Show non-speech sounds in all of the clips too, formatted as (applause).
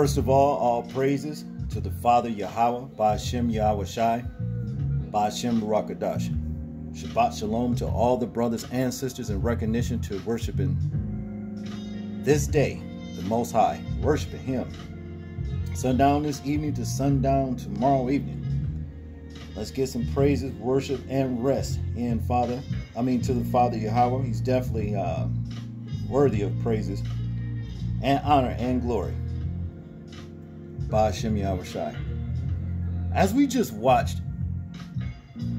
First of all, all praises to the Father Yahweh, Ba'ashem Yahweh Shai, Ba'ashem Barakadash. Shabbat Shalom to all the brothers and sisters in recognition to worshiping this day, the Most High, worshiping Him. Sundown this evening to sundown tomorrow evening. Let's get some praises, worship, and rest in Father. I mean, to the Father Yahweh. He's definitely uh, worthy of praises and honor and glory. Ba'ashem Yahweh Shai. As we just watched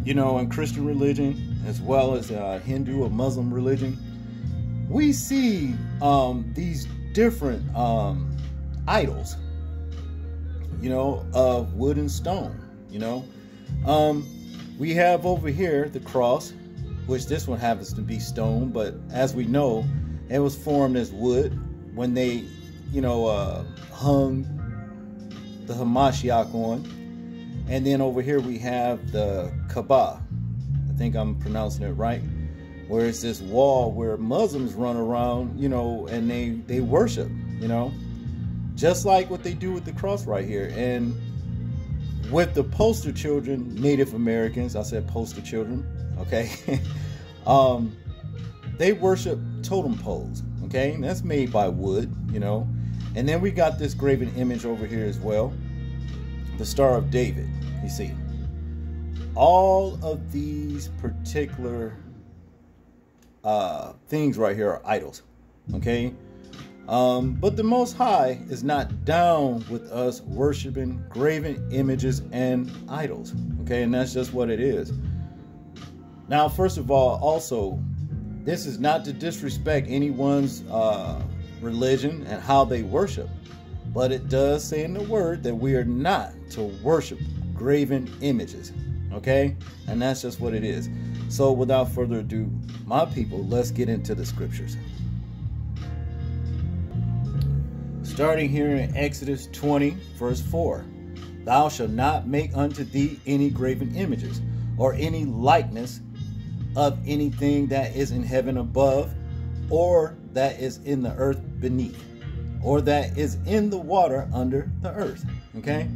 you know, in Christian religion as well as uh, Hindu or Muslim religion, we see um, these different um, idols, you know, of wood and stone. You know, um, we have over here the cross, which this one happens to be stone, but as we know, it was formed as wood when they, you know, uh, hung the Hamashiach on and then over here we have the Kaaba. I think I'm pronouncing it right. Where it's this wall where Muslims run around, you know, and they they worship, you know, just like what they do with the cross right here. And with the poster children, Native Americans, I said poster children, okay, (laughs) um, they worship totem poles, okay, and that's made by wood, you know. And then we got this graven image over here as well, the Star of David. You see, all of these particular uh, things right here are idols. Okay? Um, but the Most High is not down with us worshiping graven images and idols. Okay? And that's just what it is. Now, first of all, also, this is not to disrespect anyone's uh, religion and how they worship. But it does say in the word that we are not to worship graven images. Okay? And that's just what it is. So without further ado, my people, let's get into the scriptures. Starting here in Exodus 20, verse 4 Thou shalt not make unto thee any graven images, or any likeness of anything that is in heaven above, or that is in the earth beneath, or that is in the water under the earth. Okay?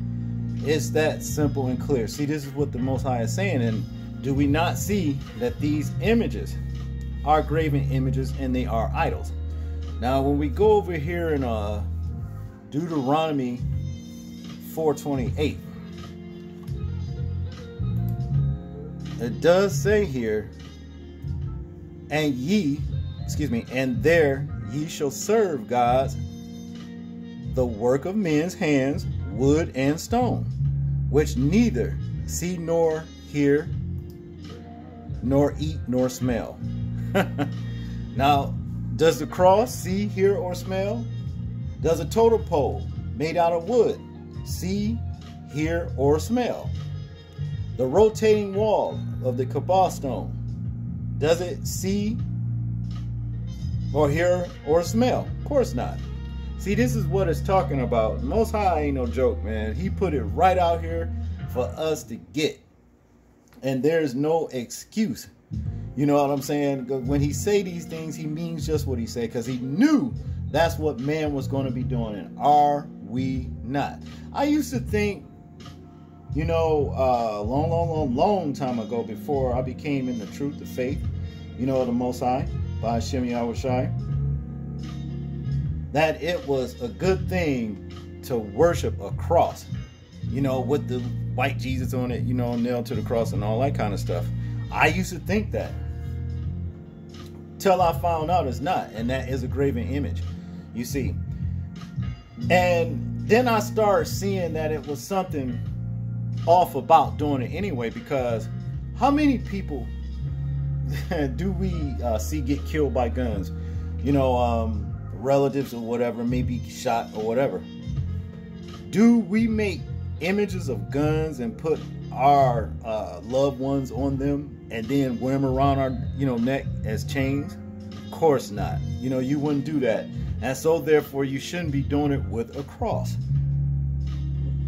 It's that simple and clear. See, this is what the Most High is saying. And do we not see that these images are graven images and they are idols? Now, when we go over here in uh, Deuteronomy 428, it does say here, and ye, excuse me, and there ye shall serve gods, the work of men's hands, wood and stone which neither see nor hear, nor eat nor smell. (laughs) now, does the cross see, hear, or smell? Does a totem pole made out of wood see, hear, or smell? The rotating wall of the Kaaba stone, does it see or hear or smell? Of course not. See, this is what it's talking about. Most High ain't no joke, man. He put it right out here for us to get. And there's no excuse. You know what I'm saying? When he say these things, he means just what he said because he knew that's what man was going to be doing. And are we not? I used to think, you know, a uh, long, long, long, long time ago before I became in the truth, the faith, you know, the Most High, Ba'ashem Yahweh Shai that it was a good thing to worship a cross, you know, with the white Jesus on it, you know, nailed to the cross and all that kind of stuff. I used to think that. Till I found out it's not, and that is a graven image, you see. And then I started seeing that it was something off about doing it anyway, because how many people (laughs) do we uh, see get killed by guns? You know, um, relatives or whatever, maybe shot or whatever. Do we make images of guns and put our uh, loved ones on them and then wear them around our you know neck as chains? Of course not. You know you wouldn't do that, and so therefore you shouldn't be doing it with a cross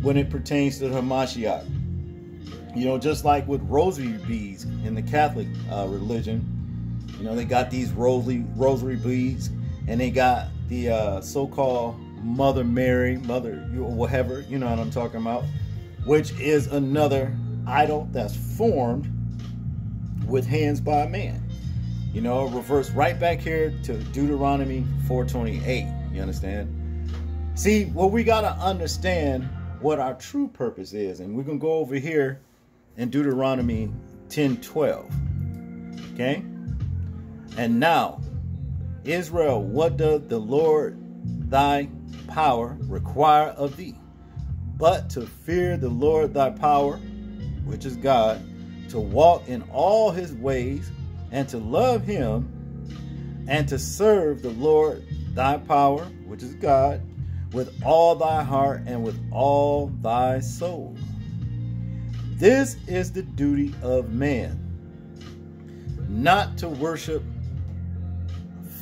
when it pertains to the Hamashiach. You know, just like with rosary beads in the Catholic uh, religion, you know they got these rosary rosary beads and they got the uh, so-called Mother Mary, Mother whatever, you know what I'm talking about, which is another idol that's formed with hands by man. You know, reverse right back here to Deuteronomy 428. You understand? See, well, we got to understand what our true purpose is. And we're going to go over here in Deuteronomy 10 12. Okay? And now, Israel, what does the Lord thy power require of thee? But to fear the Lord thy power, which is God, to walk in all his ways, and to love him, and to serve the Lord thy power, which is God, with all thy heart and with all thy soul. This is the duty of man, not to worship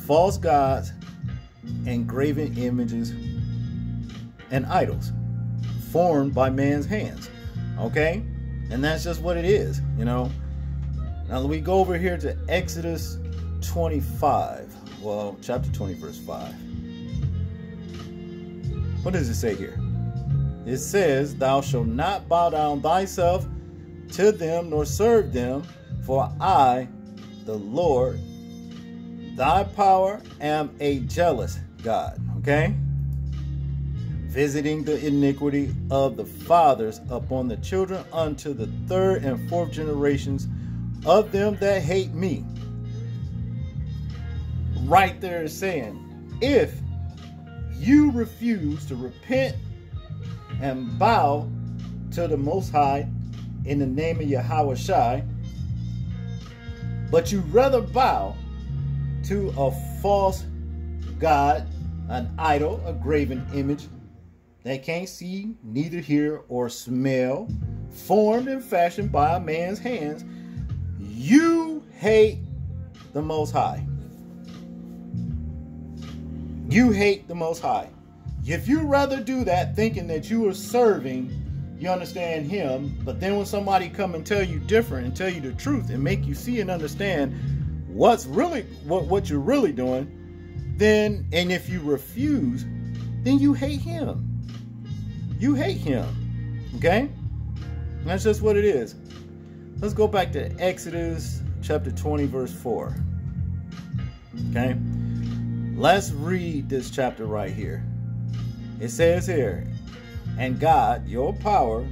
false gods and graven images and idols formed by man's hands. Okay? And that's just what it is, you know. Now we go over here to Exodus 25. Well, chapter 20, verse 5. What does it say here? It says, Thou shalt not bow down thyself to them nor serve them, for I, the Lord, thy power, am a jealous God. Okay? Visiting the iniquity of the fathers upon the children unto the third and fourth generations of them that hate me. Right there is saying, if you refuse to repent and bow to the Most High in the name of Yahweh Shai, but you rather bow to a false God, an idol, a graven image that can't see, neither hear or smell, formed and fashioned by a man's hands, you hate the Most High. You hate the Most High. If you rather do that thinking that you are serving, you understand Him, but then when somebody come and tell you different and tell you the truth and make you see and understand what's really what, what you're really doing, then and if you refuse, then you hate Him. You hate Him. Okay? That's just what it is. Let's go back to Exodus chapter 20, verse 4. Okay? Let's read this chapter right here. It says here, And God, your power,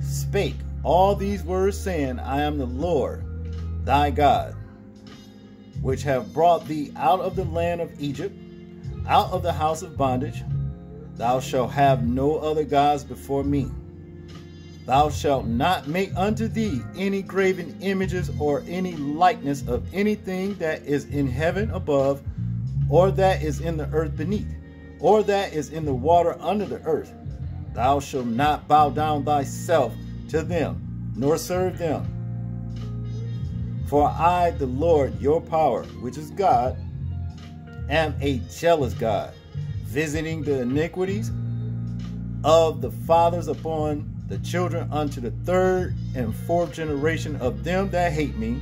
spake all these words, saying, I am the Lord thy God, which have brought thee out of the land of Egypt, out of the house of bondage. Thou shalt have no other gods before me. Thou shalt not make unto thee any graven images or any likeness of anything that is in heaven above or that is in the earth beneath, or that is in the water under the earth. Thou shalt not bow down thyself to them, nor serve them. For I, the Lord, your power, which is God, am a jealous God, visiting the iniquities of the fathers upon the children unto the third and fourth generation of them that hate me,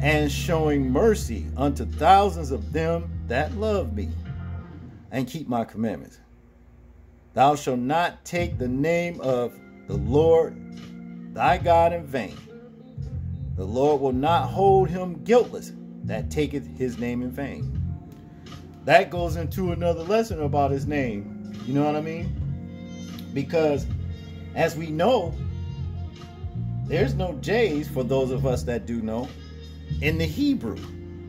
and showing mercy unto thousands of them that love me and keep my commandments. Thou shalt not take the name of the Lord thy God in vain. The Lord will not hold him guiltless that taketh his name in vain. That goes into another lesson about his name. You know what I mean? Because as we know, there's no J's for those of us that do know in the Hebrew.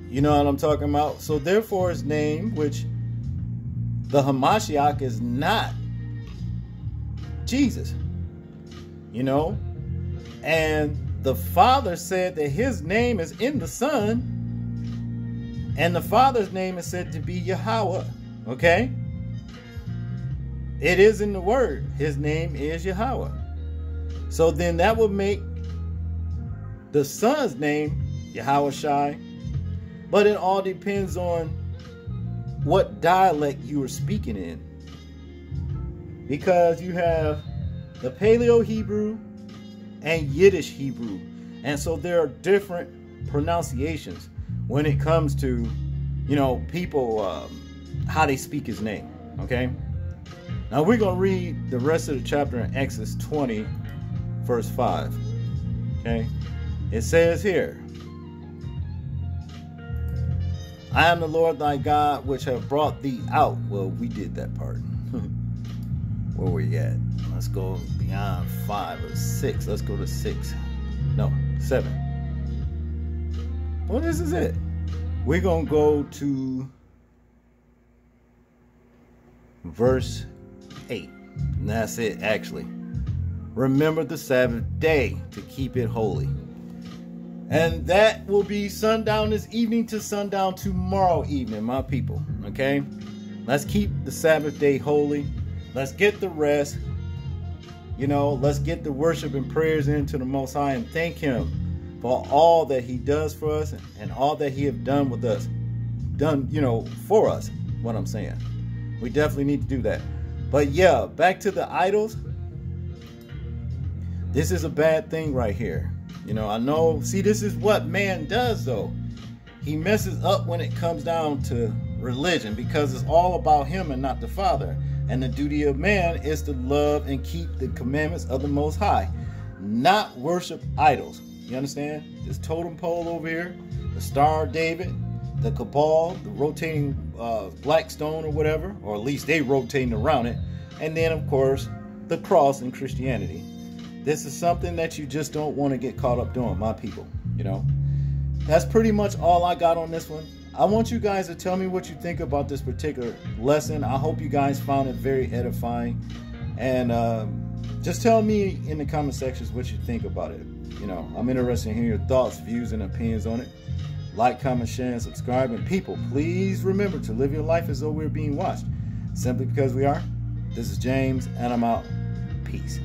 You know what I'm talking about? So therefore his name, which the Hamashiach is not Jesus. You know? And the Father said that his name is in the Son. And the Father's name is said to be Yahweh. Okay? It is in the word. His name is Yahweh. So then that would make the Son's name Yahweh Shai but it all depends on what dialect you are speaking in. Because you have the Paleo Hebrew and Yiddish Hebrew. And so there are different pronunciations when it comes to, you know, people, um, how they speak his name. Okay? Now we're going to read the rest of the chapter in Exodus 20, verse 5. Okay? It says here I am the Lord thy God, which have brought thee out. Well, we did that part. (laughs) Where we at? Let's go beyond five or six. Let's go to six. No, seven. Well, this is it. We're going to go to verse 8. And that's it, actually. Remember the Sabbath day to keep it holy. And that will be sundown this evening to sundown tomorrow evening, my people. Okay? Let's keep the Sabbath day holy. Let's get the rest. You know, let's get the worship and prayers into the Most High and thank Him for all that He does for us and all that He have done with us. Done, you know, for us, what I'm saying. We definitely need to do that. But yeah, back to the idols. This is a bad thing right here. You know, I know, see, this is what man does though. He messes up when it comes down to religion because it's all about him and not the Father. And the duty of man is to love and keep the commandments of the Most High, not worship idols. You understand? This totem pole over here, the Star David, the Kaaba, the rotating uh, black stone or whatever, or at least they rotating around it. And then, of course, the cross in Christianity. This is something that you just don't want to get caught up doing, my people. You know, that's pretty much all I got on this one. I want you guys to tell me what you think about this particular lesson. I hope you guys found it very edifying. And um, just tell me in the comment sections what you think about it. You know, I'm interested in hearing your thoughts, views, and opinions on it. Like, comment, share, and subscribe. And people, please remember to live your life as though we're being watched. Simply because we are. This is James, and I'm out. Peace.